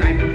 night.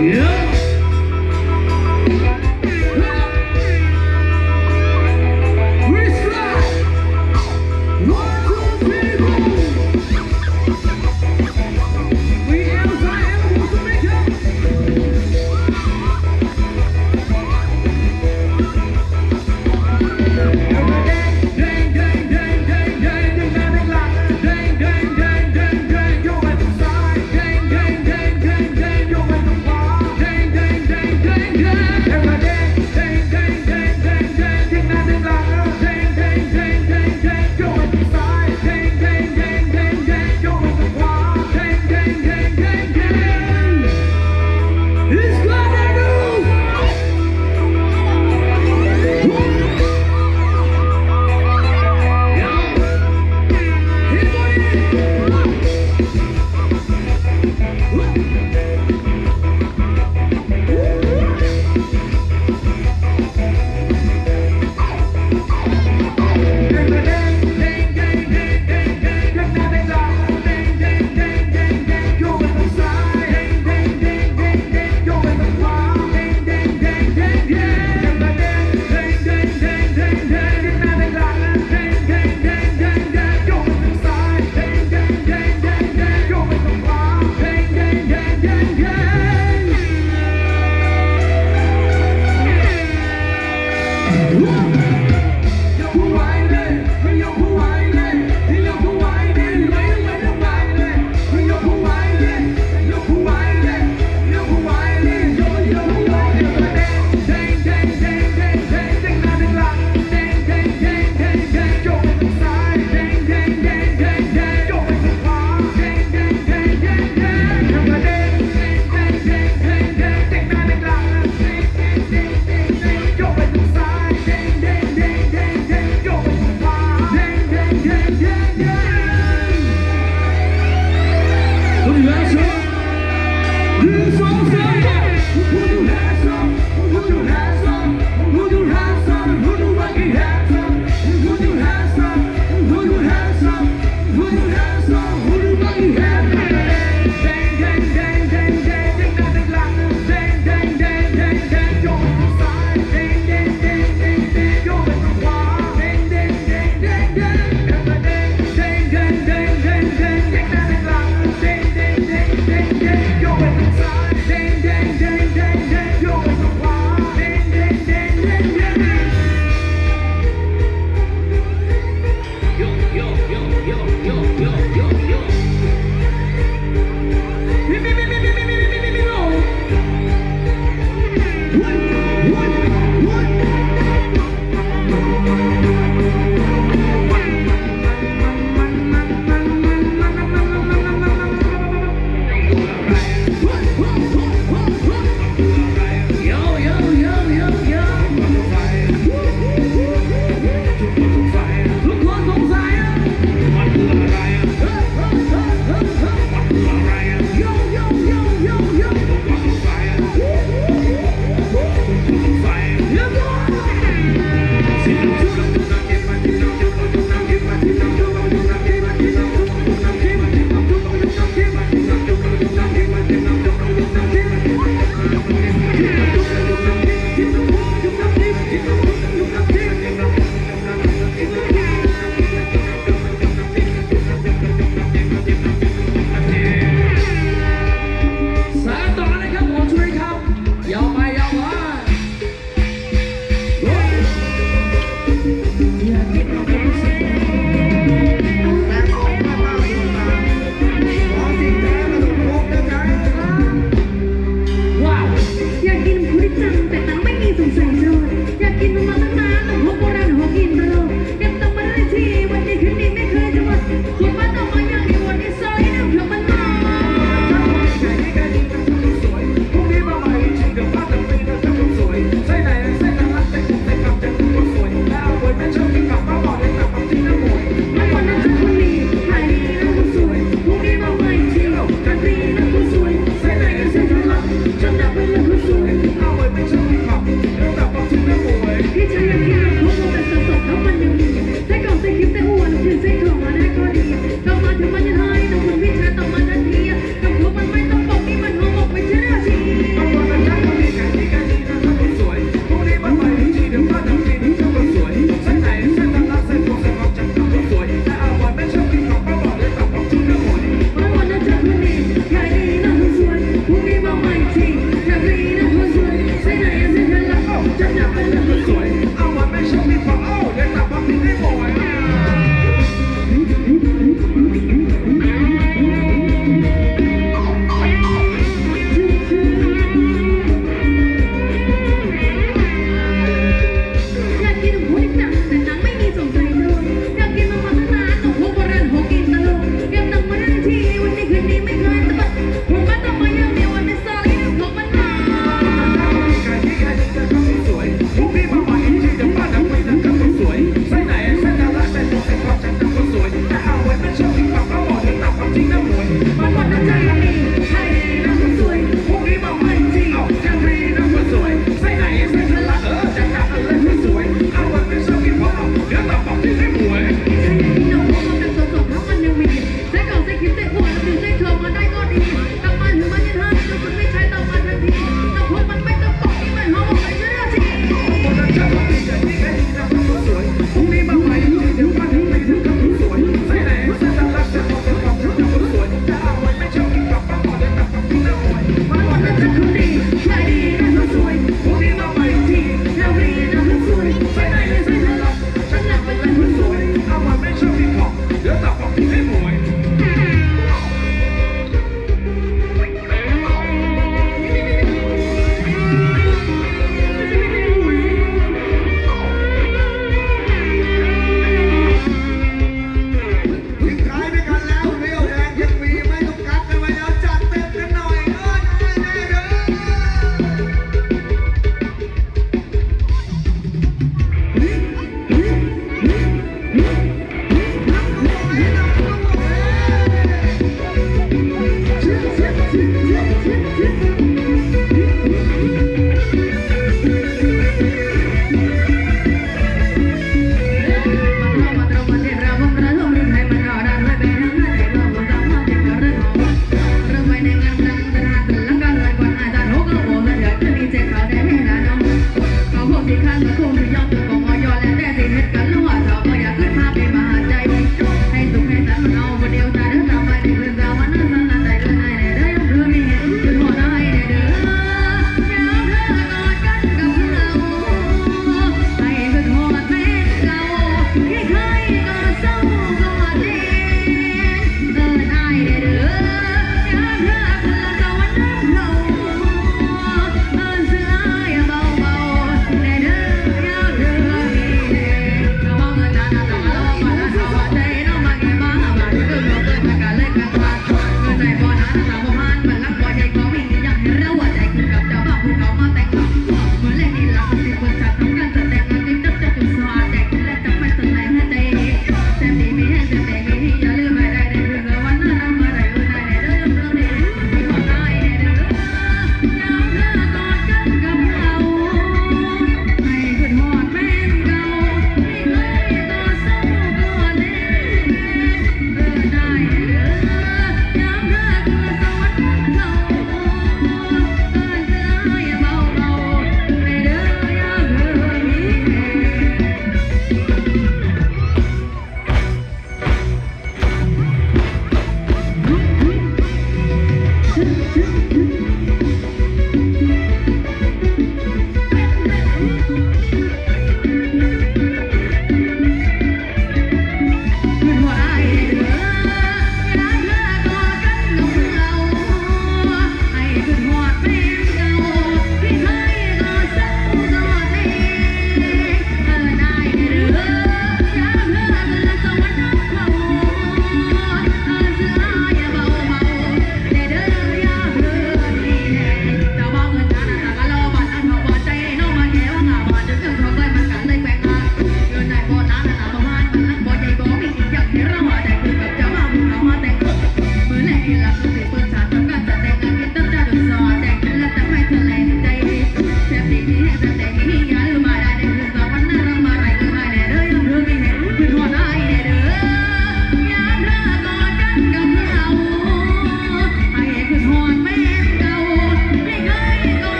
Yeah.